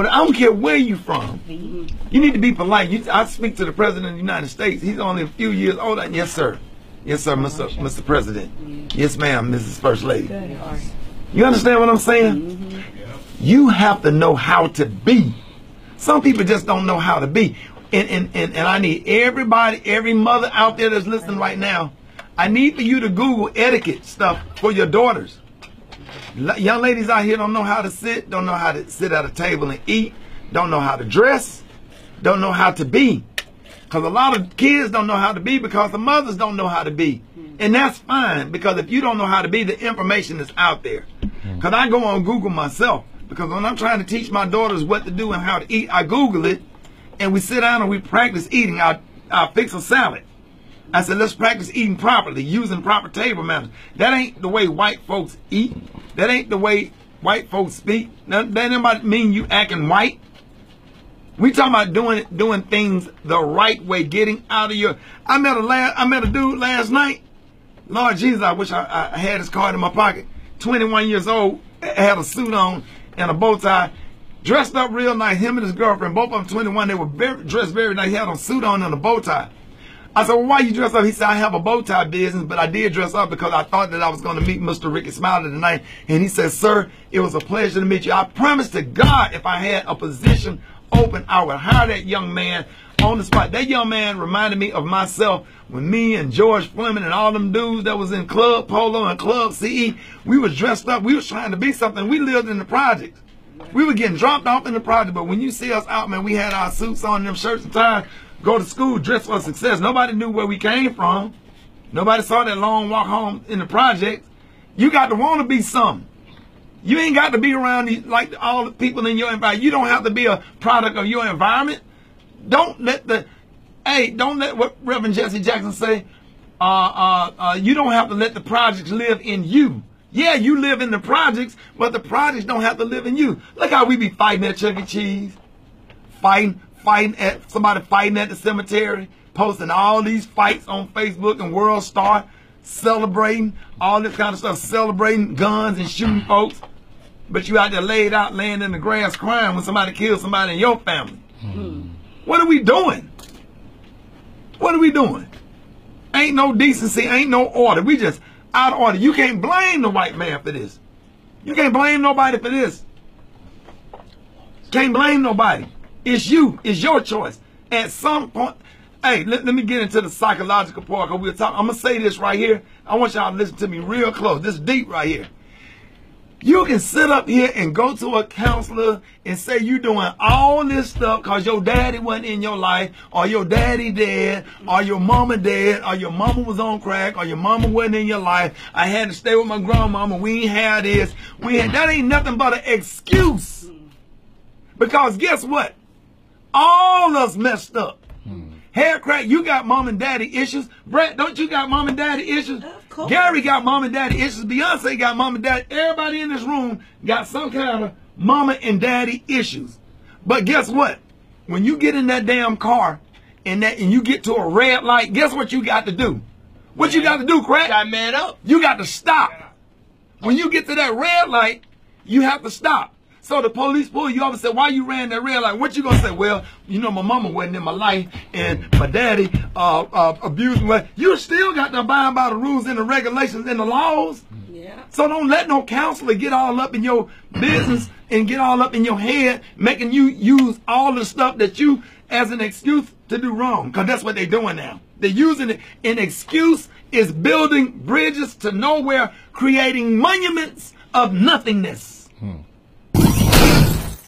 But I don't care where you from. Mm-hmm. You need to be polite. You, I speak to the president of the United States. He's only a few years older. Yes, sir. Yes, sir, Mr. Mr. President. Yes, ma'am, Mrs. First Lady. You understand what I'm saying? Mm-hmm. You have to know how to be. Some people just don't know how to be. And, and, and, and I need everybody, every mother out there that's listening right now, I need for you to Google etiquette stuff for your daughters. Young ladies out here don't know how to sit, don't know how to sit at a table and eat, don't know how to dress, don't know how to be. Because a lot of kids don't know how to be because the mothers don't know how to be. And that's fine because if you don't know how to be, the information is out there. Mm-hmm. Because I go on Google myself because when I'm trying to teach my daughters what to do and how to eat, I Google it and we sit down and we practice eating. I, I fix a salad. I said, let's practice eating properly, using proper table manners. That ain't the way white folks eat. That ain't the way white folks speak. That, that ain't mean you acting white. We talking about doing doing things the right way, getting out of your. I met a last, I met a dude last night. Lord Jesus, I wish I, I had his card in my pocket. 21 years old, had a suit on and a bow tie, dressed up real nice. Him and his girlfriend, both of them 21, they were very, dressed very nice. He had a suit on and a bow tie. I said, well, why you dress up? He said, I have a bow tie business, but I did dress up because I thought that I was going to meet Mr. Rickey Smiley tonight. And he said, sir, it was a pleasure to meet you. I promise to God, if I had a position open, I would hire that young man on the spot. That young man reminded me of myself when me and George Fleming and all them dudes that was in Club Polo and Club CE, we was dressed up. We was trying to be something. We lived in the projects. We were getting dropped off in the project, but when you see us out, man, we had our suits on, them shirts and ties go to school dressed for success. Nobody knew where we came from. Nobody saw that long walk home in the project. You got to want to be something. You ain't got to be around like all the people in your environment. You don't have to be a product of your environment. Don't let the, hey, don't let what Reverend Jesse Jackson say. Uh, uh, uh, you don't have to let the projects live in you. Yeah, you live in the projects, but the projects don't have to live in you. Look how we be fighting at Chuck E. Cheese, fighting, fighting at somebody fighting at the cemetery, posting all these fights on Facebook and World Star, celebrating all this kind of stuff, celebrating guns and shooting folks. But you out there laid out, laying in the grass crying when somebody kills somebody in your family. Hmm. What are we doing? What are we doing? Ain't no decency, ain't no order. We just out of order. You can't blame the white man for this. You can't blame nobody for this. Can't blame nobody. It's you. It's your choice. At some point, hey, let, let me get into the psychological part. Cause we're talking. I'm gonna say this right here. I want y'all to listen to me real close. This is deep right here. You can sit up here and go to a counselor and say you're doing all this stuff because your daddy wasn't in your life, or your daddy dead, or your mama dead, or your mama was on crack, or your mama wasn't in your life. I had to stay with my grandmama. We ain't had this. We had, that ain't nothing but an excuse. Because guess what? All us messed up. Hmm. Hair crack, you got mom and daddy issues. Brett, don't you got mom and daddy issues? Of course. Gary got mom and daddy issues. Beyonce got mom and daddy. Everybody in this room got some kind of mama and daddy issues. But guess what? When you get in that damn car and that and you get to a red light, guess what you got to do? What man, you got to do, crack? Got man up. You got to stop. When you get to that red light, you have to stop. So the police pull you over and say, why you ran that red light? What you gonna say? Well, you know my mama wasn't in my life and my daddy uh, uh, abused me. You still got to abide by the rules and the regulations and the laws. Yeah. So don't let no counselor get all up in your business and get all up in your head, making you use all the stuff that you as an excuse to do wrong. Because that's what they're doing now. They're using it. An excuse is building bridges to nowhere, creating monuments of nothingness. Hmm.